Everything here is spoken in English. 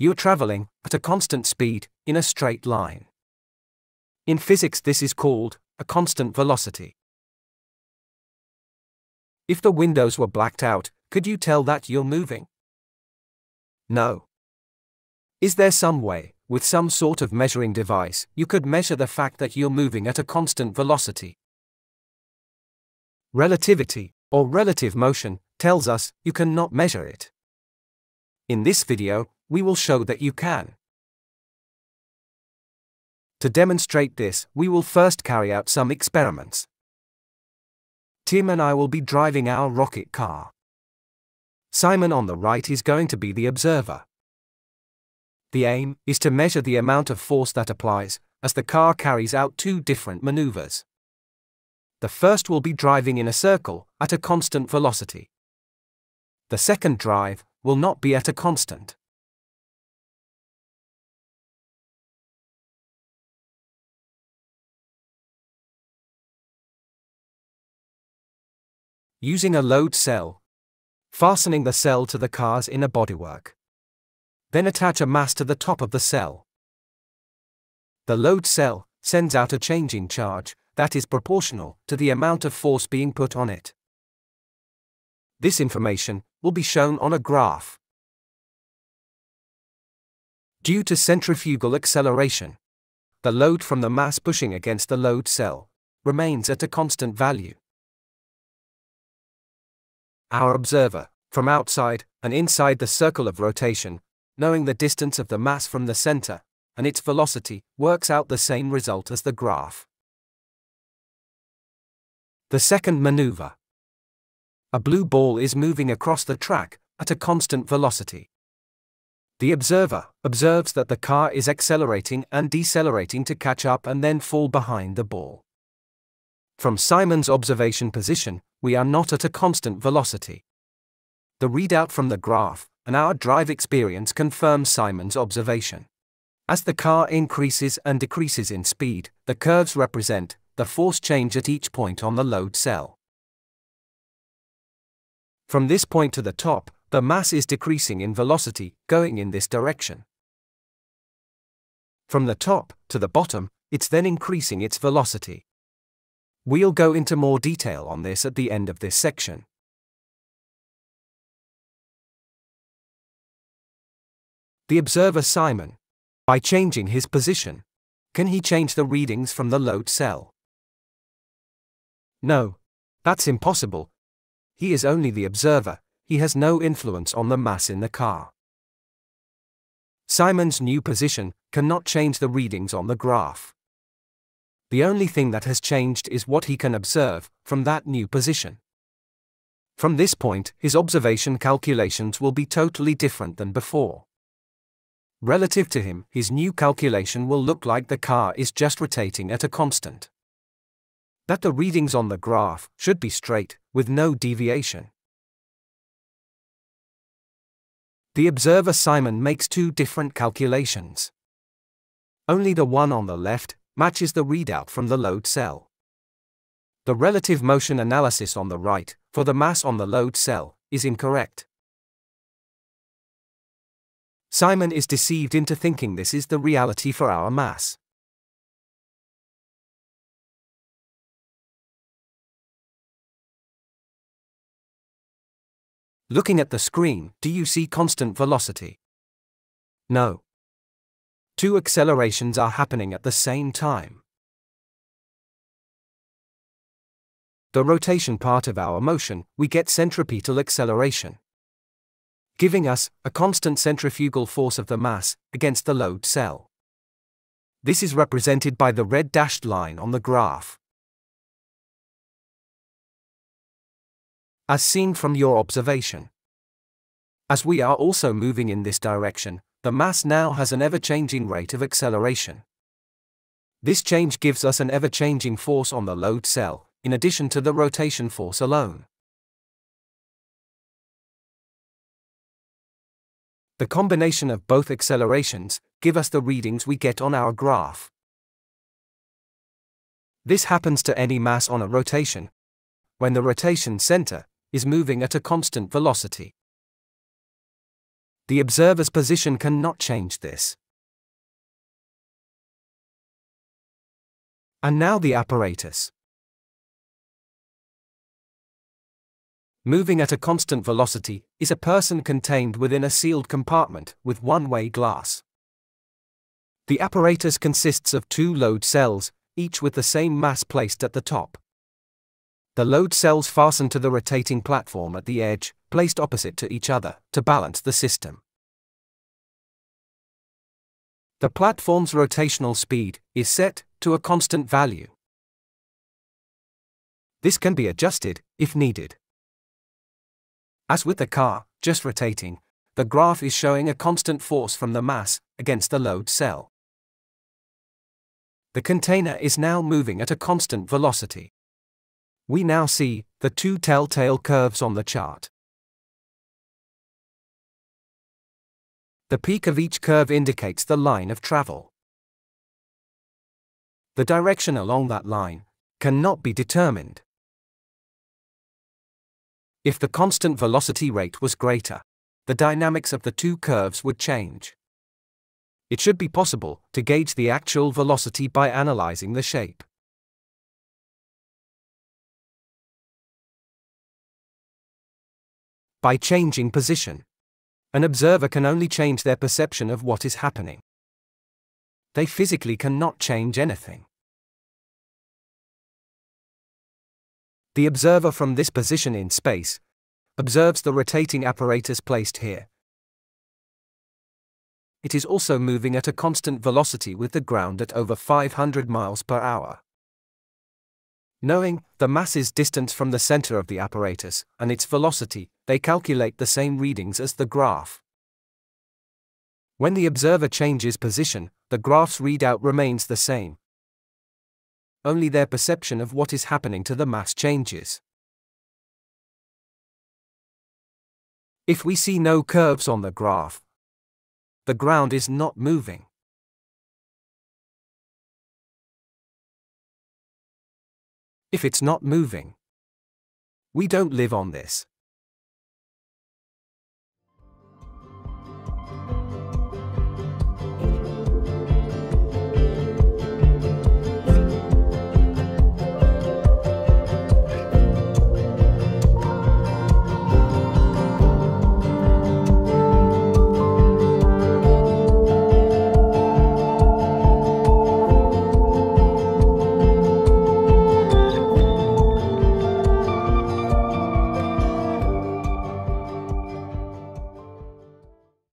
You're traveling at a constant speed in a straight line. In physics, this is called a constant velocity. If the windows were blacked out, could you tell that you're moving? No. Is there some way, with some sort of measuring device, you could measure the fact that you're moving at a constant velocity? Relativity, or relative motion, tells us you cannot measure it. In this video, we will show that you can. To demonstrate this, we will first carry out some experiments. Tim and I will be driving our rocket car. Simon on the right is going to be the observer. The aim is to measure the amount of force that applies as the car carries out two different maneuvers. The first will be driving in a circle at a constant velocity. The second drive will not be at a constant. Using a load cell. Fastening the cell to the car's inner bodywork. Then attach a mass to the top of the cell. The load cell sends out a changing charge that is proportional to the amount of force being put on it. This information will be shown on a graph. Due to centrifugal acceleration, the load from the mass pushing against the load cell remains at a constant value. Our observer, from outside and inside the circle of rotation, knowing the distance of the mass from the center and its velocity, works out the same result as the graph. The second maneuver. A blue ball is moving across the track at a constant velocity. The observer observes that the car is accelerating and decelerating to catch up and then fall behind the ball. From Simon's observation position, we are not at a constant velocity. The readout from the graph and our drive experience confirm Simon's observation. As the car increases and decreases in speed, the curves represent the force change at each point on the load cell. From this point to the top, the mass is decreasing in velocity, going in this direction. From the top to the bottom, it's then increasing its velocity. We'll go into more detail on this at the end of this section. The observer Simon. By changing his position, can he change the readings from the load cell? No. That's impossible. He is only the observer, he has no influence on the mass in the car. Simon's new position cannot change the readings on the graph. The only thing that has changed is what he can observe from that new position. From this point, his observation calculations will be totally different than before. Relative to him, his new calculation will look like the car is just rotating at a constant. That the readings on the graph should be straight, with no deviation. The observer Simon makes two different calculations. Only the one on the left matches the readout from the load cell. The relative motion analysis on the right, for the mass on the load cell, is incorrect. Simon is deceived into thinking this is the reality for our mass. Looking at the screen, do you see constant velocity? No two accelerations are happening at the same time. The rotation part of our motion, we get centripetal acceleration, giving us a constant centrifugal force of the mass against the load cell. This is represented by the red dashed line on the graph. As seen from your observation. As we are also moving in this direction, the mass now has an ever changing rate of acceleration. This change gives us an ever changing force on the load cell, in addition to the rotation force alone. The combination of both accelerations give us the readings we get on our graph. This happens to any mass on a rotation, when the rotation center is moving at a constant velocity. The observer's position cannot change this. And now the apparatus. Moving at a constant velocity is a person contained within a sealed compartment with one way glass. The apparatus consists of two load cells, each with the same mass placed at the top. The load cells fastened to the rotating platform at the edge, placed opposite to each other, to balance the system. The platform's rotational speed is set to a constant value. This can be adjusted if needed. As with the car, just rotating, the graph is showing a constant force from the mass against the load cell. The container is now moving at a constant velocity. We now see the two telltale curves on the chart. The peak of each curve indicates the line of travel. The direction along that line cannot be determined. If the constant velocity rate was greater, the dynamics of the two curves would change it should be possible to gauge the actual velocity by analyzing the shape. By changing position, an observer can only change their perception of what is happening. They physically cannot change anything. The observer from this position in space observes the rotating apparatus placed here it is also moving at a constant velocity with the ground at over 500 miles per hour. Knowing the mass's distance from the center of the apparatus and its velocity, they calculate the same readings as the graph. When the observer changes position, the graph's readout remains the same. Only their perception of what is happening to the mass changes. If we see no curves on the graph, the ground is not moving. If it's not moving, we don't live on this.